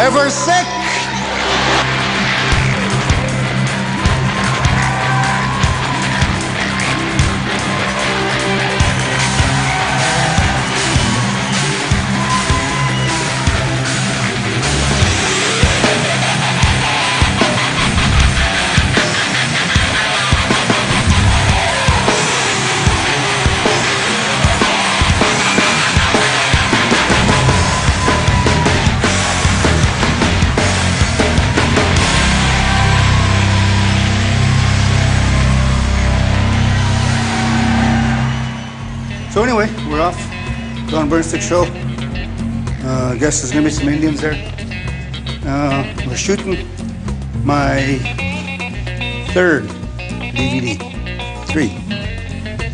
Ever sick? So anyway, we're off. To Burnstick show. Uh, I guess there's gonna be some Indians there. Uh, we're shooting my third DVD. Three.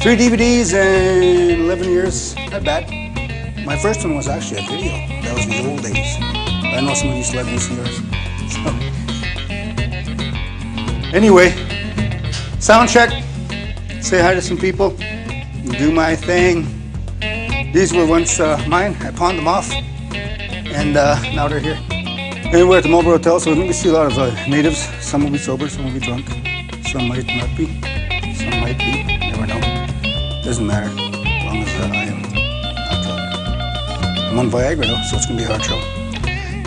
Three DVDs in 11 years. Not bad. My first one was actually a video. That was in the old days. I know some of you still have VCRs. So. Anyway, sound check. Say hi to some people do my thing. These were once uh, mine. I pawned them off, and uh, now they're here. Anyway, we're at the Marlborough Hotel, so we're going to see a lot of uh, natives. Some will be sober, some will be drunk, some might not be, some might be. Never know. Doesn't matter, as long as uh, I am not drunk. I'm on Viagra though, so it's going to be a hard show.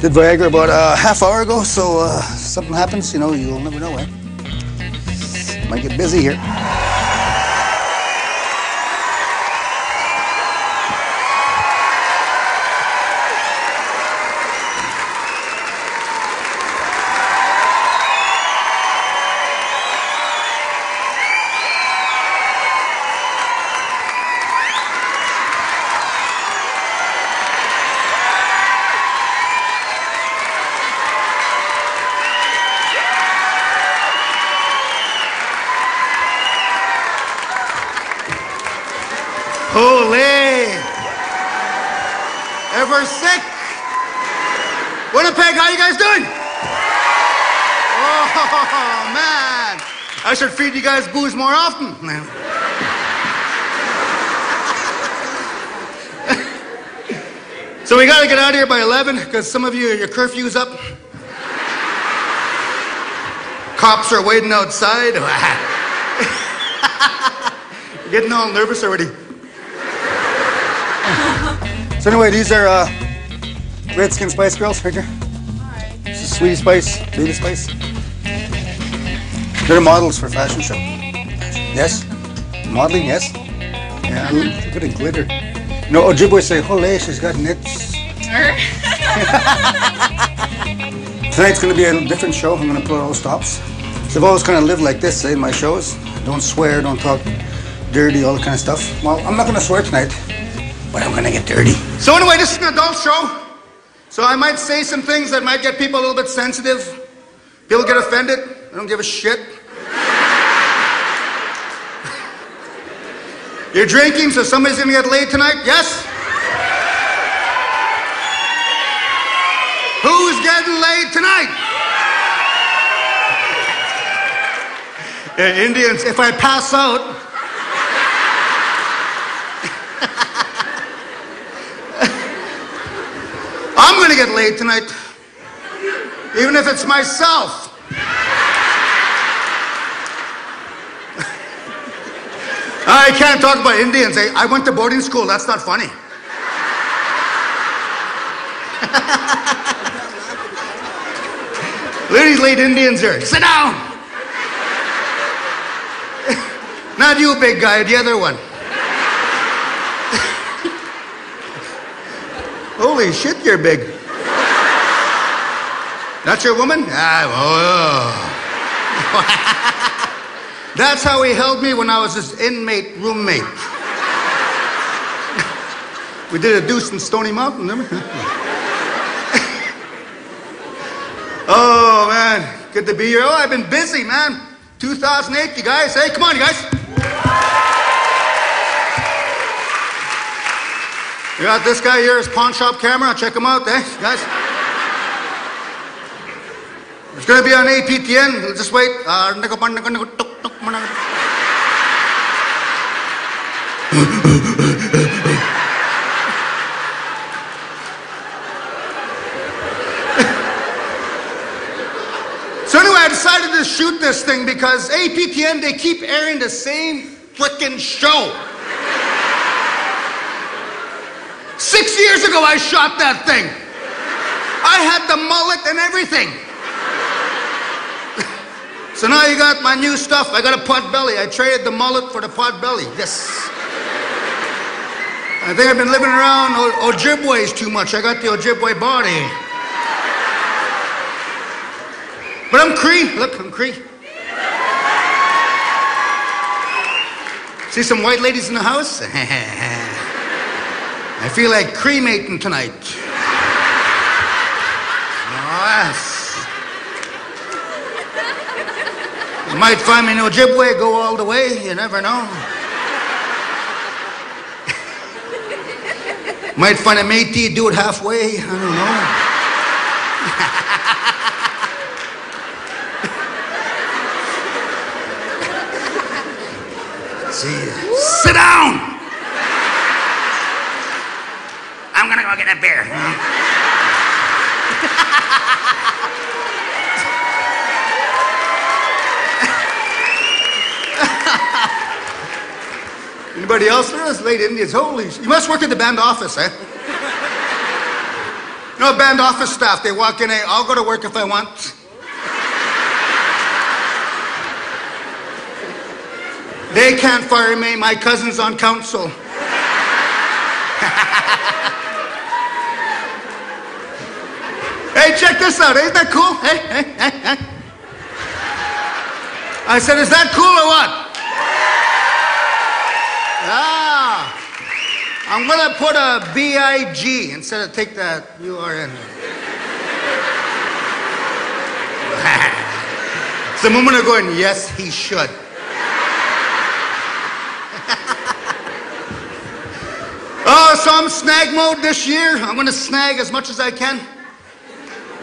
Did Viagra about a half hour ago, so uh, something happens, you know, you'll never know, eh? Might get busy here. Holy! Ever sick? Winnipeg, how you guys doing? Oh man, I should feed you guys booze more often. so we gotta get out of here by 11 because some of you, your curfew's up. Cops are waiting outside. Getting all nervous already. So anyway, these are uh, Redskin Spice Girls right here. This is Sweetie Spice, Baby Spice. They're models for fashion show. Yes? Modeling, yes? Yeah, look at the glitter. No, Ojibwe say, holy, she's got knits. Tonight's gonna be a different show. I'm gonna put all stops. So I've always kind of lived like this eh, in my shows. Don't swear, don't talk dirty, all that kind of stuff. Well, I'm not gonna swear tonight, but I'm gonna get dirty. So anyway, this is an adult show. So I might say some things that might get people a little bit sensitive. People get offended. I don't give a shit. You're drinking, so somebody's gonna get laid tonight? Yes? Who's getting laid tonight? Indians, if I pass out, I'm gonna get laid tonight. Even if it's myself. I can't talk about Indians. I, I went to boarding school. That's not funny. At late Indians here. Sit down. Not you, big guy, the other one. Holy shit, you're big. That's your woman? Ah, oh. That's how he held me when I was his inmate roommate. we did a deuce in Stony Mountain, remember? oh, man. Good to be here. Oh, I've been busy, man. 2008, you guys. Hey, come on, you guys. You got this guy here, his pawn shop camera. Check him out. Eh, guys. It's going to be on APTN. Just wait. Uh, so anyway, I decided to shoot this thing because APTN, they keep airing the same freaking show. Years ago, I shot that thing. I had the mullet and everything. so now you got my new stuff. I got a pot belly. I traded the mullet for the pot belly. Yes. I think I've been living around o- Ojibways too much. I got the Ojibwe body. But I'm Cree. Look, I'm Cree. See some white ladies in the house? I feel like cremating tonight. Yes. You might find me in Ojibwe, go all the way, you never know. might find a Métis, do it halfway, I don't know. See, sit down! I'm gonna go get a beer. Anybody else? There's late Indians. Holy, you must work at the band office, eh? No, band office staff. They walk in. I'll go to work if I want. They can't fire me. My cousin's on council. Hey, check this out. Ain't that cool? Hey, hey, hey, hey. I said, is that cool or what? Ah. I'm going to put a B-I-G instead of take that U-R-N. Some women are going, yes, he should. oh, so I'm snag mode this year. I'm going to snag as much as I can.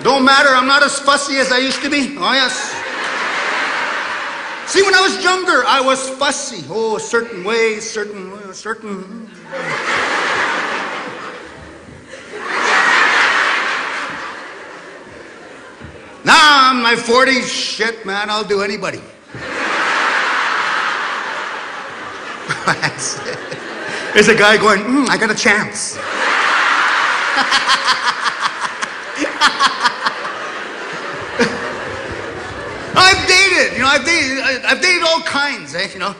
Don't matter, I'm not as fussy as I used to be. Oh, yes. See, when I was younger, I was fussy. Oh, certain ways, certain, certain. Now I'm my 40s. Shit, man, I'll do anybody. There's a guy going, mm, I got a chance. I've dated, you know, I've dated, I've dated all kinds, eh, you know.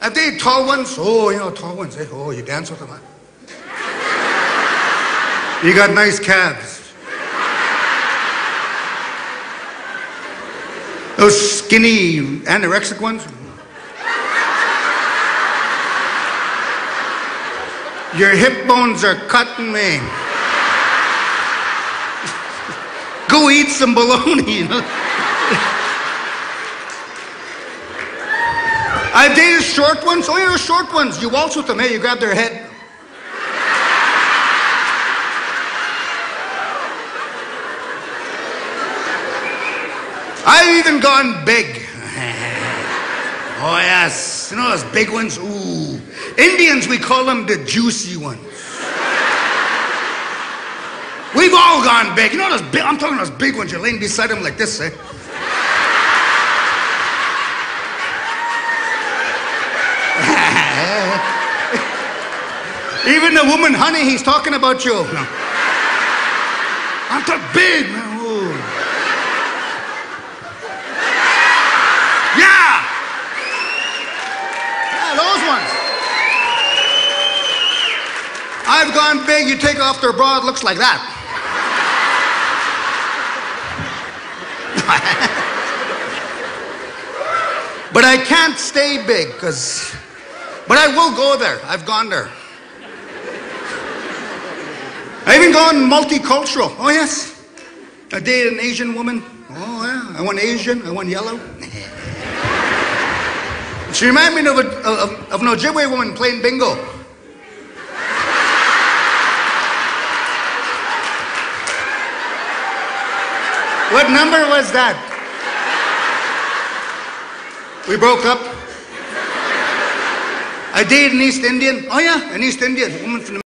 I've dated tall ones. Oh, you know, tall ones, eh? Oh, you dance with them, huh? You got nice calves. Those skinny anorexic ones. Your hip bones are cutting me. Go eat some bologna, you know. I've dated short ones. Oh, you're short ones. You waltz with them. Hey, you grab their head. I've even gone big. oh, yes. You know those big ones? Ooh. Indians, we call them the juicy ones. We've all gone big. You know those big, I'm talking about those big ones. You're laying beside them like this, eh? Even the woman, honey, he's talking about you. No. I'm talking big, man. Yeah, those ones. I've gone big. You take off their bra, it looks like that. But I can't stay big because, but I will go there. I've gone there. I even gone multicultural. Oh, yes. I dated an Asian woman. Oh, yeah. I went Asian. I went yellow. she reminded me of, a, of, of an Ojibwe woman playing bingo. What number was that? We broke up. I dated an East Indian. Oh, yeah, an East Indian woman from